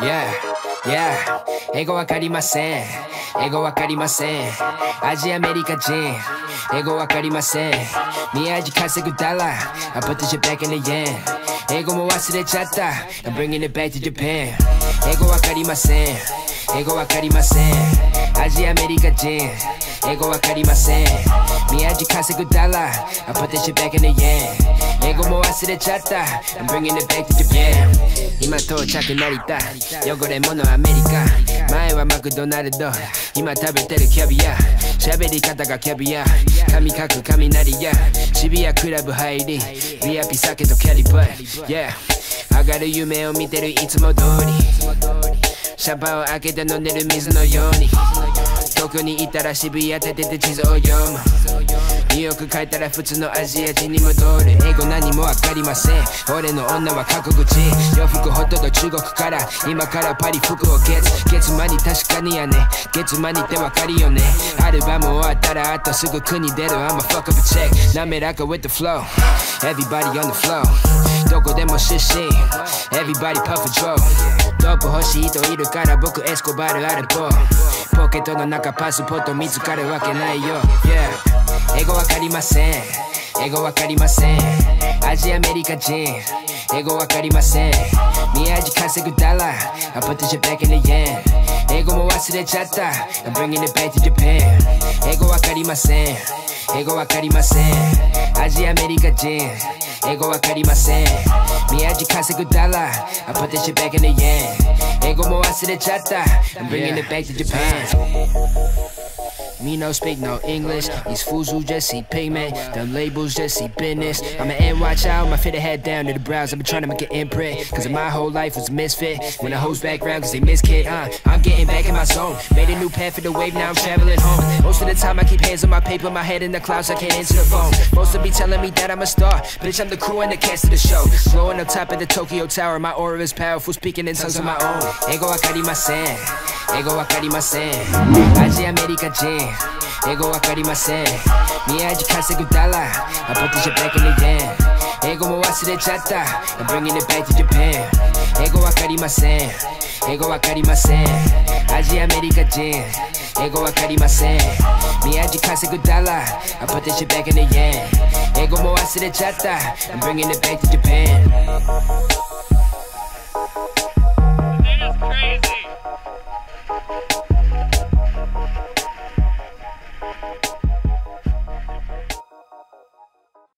Yeah, yeah. 英語わかりません。英語わかりません。アジアアメリカ人。英語わかりません。宮地稼ぐダラ I put this shit back in the yen 英語も忘れちゃった。I'm bringing it back to Japan 英語わかりません。英語わかりません。アジアアメリカ人。英語わかりません。宮地稼ぐダラ I put this shit back in the yen 英語も忘れちゃった。I'm bringing it back to Japan. 今到着成田。汚れ物アメリカ。前はマクドナルド。今食べてるキャビア。喋り方がキャビア。髪かく雷や。渋谷クラブ入り。VIP 酒とキャリバー。Yeah 上がる夢を見てるいつも通り。シャンパンを開けて飲んでる水のように。東京にいたら渋谷ててて地図を読むニューヨーク帰ったら普通のアジア人に戻る。英語何もわかりません。俺の女は過去口洋服ほとんど中国から。今からパリ服をゲッツ。月間に確かにやね。月間にってわかるよね。アルバム終わったらあとすぐ国出る。I'm a fuck up a check 滑らか with the flow Everybody on the flow どこでも出身。Everybody puff a draw. ドープ欲しい人いるから僕エスコバルあるポポケットの中パスポート見つかるわけないよ。Yeah 英語わかりません。英語わかりません。アジアメリカ人。英語わかりません。宮地稼ぐダラ I put this shit back in the yen 英語も忘れちゃった。I'm bringing it back to Japan 英語わかりません。英語わかりません。アジアアメリカ人。英語わかりません宮地稼ぐダラ I put this shit back in the yen 英語も忘れちゃった I'm bringing it back to Japan Me no speak no English. These fools who just see payment. Them labels just see business. I'm an NY child, my fitted head down to the brows. I've been trying to make an imprint. Cause my whole life was a misfit. When the hoes back round, cause they miss kid, uh. I'm getting back in my zone. Made a new path for the wave, now I'm traveling home. Most of the time I keep hands on my paper, my head in the clouds, I can't answer the phone. Most of be telling me that I'm a star. Bitch, I'm the crew and the cast of the show. Glowing up top of the Tokyo Tower, my aura is powerful, speaking in tongues of my own. Ego wakarimasen. Ego wakarimasen. Aji America Jin. 英語わかりません宮地稼ぐダラ I put this shit back in the yen 英語も忘れちゃった I'm bringing it back to Japan 英語わかりません英語わかりませんアジアアメリカ人英語わかりません宮地稼ぐダラ I put this shit back in the yen 英語も忘れちゃった I'm bringing it back to Japan